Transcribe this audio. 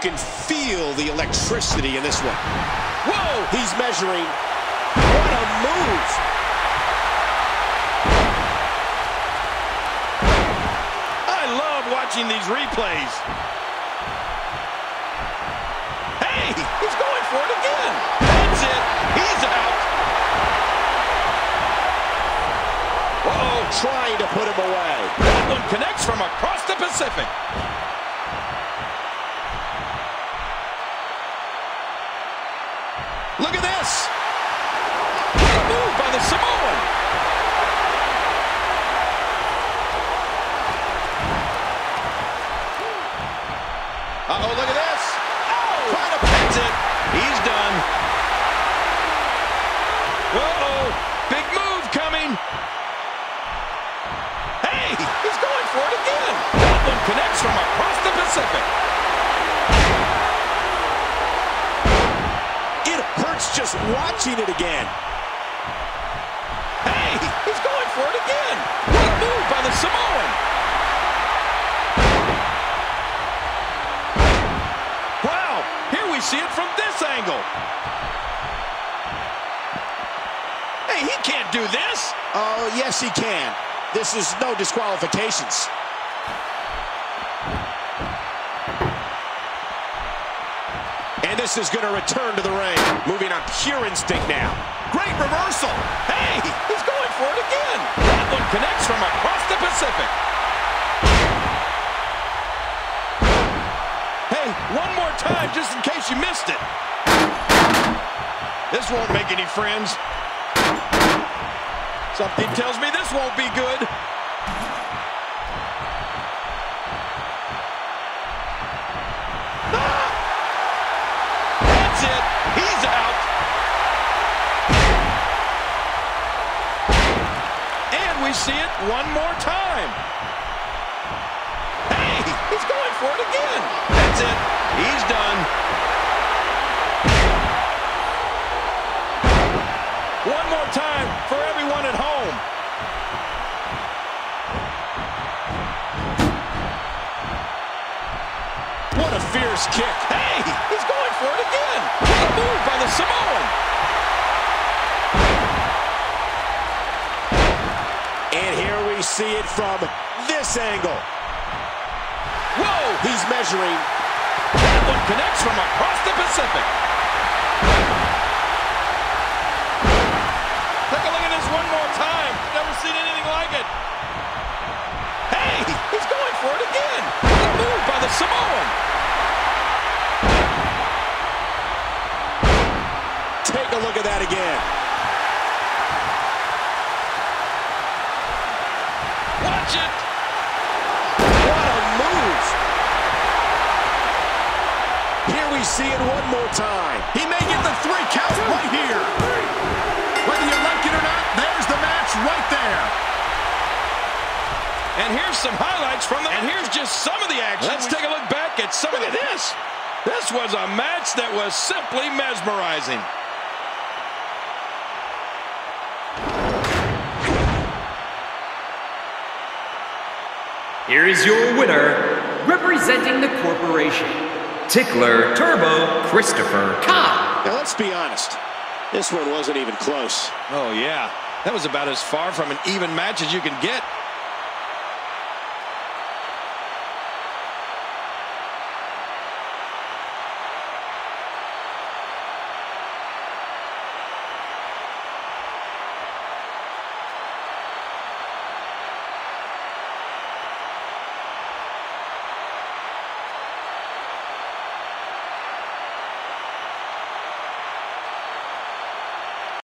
can feel the electricity in this one. Whoa! He's measuring. What a move! I love watching these replays. Hey, he's going for it again. That's it. He's out. Uh-oh, trying to put him away. That one connects from across the Pacific. Look at this. What a move by the Samoan. Uh-oh, look at this. Just watching it again. Hey, he's going for it again. A move by the Samoan. Wow, here we see it from this angle. Hey, he can't do this. Oh, yes, he can. This is no disqualifications. This is going to return to the ring. Moving on pure instinct now. Great reversal. Hey, he's going for it again. That one connects from across the Pacific. Hey, one more time just in case you missed it. This won't make any friends. Something tells me this won't be good. That's it. He's out. And we see it one more time. Hey, he's going for it again. That's it. He's done. One more time for everyone at home. What a fierce kick. Hey, he's going for it again. A move by the Samoan. And here we see it from this angle. Whoa, He's measuring. that one connects from across the Pacific. Take a look at this one more time. Never seen anything like it. Hey, he's going for it again. What move by the Samoan. Take a look at that again. Watch it. What a move. Here we see it one more time. He may get the three count right here. Whether you like it or not, there's the match right there. And here's some highlights from the. And here's just some of the action. Let's take a look back at some of this. This was a match that was simply mesmerizing. Here is your winner, representing the corporation, Tickler Turbo Christopher Khan. Now, let's be honest. This one wasn't even close. Oh, yeah. That was about as far from an even match as you can get.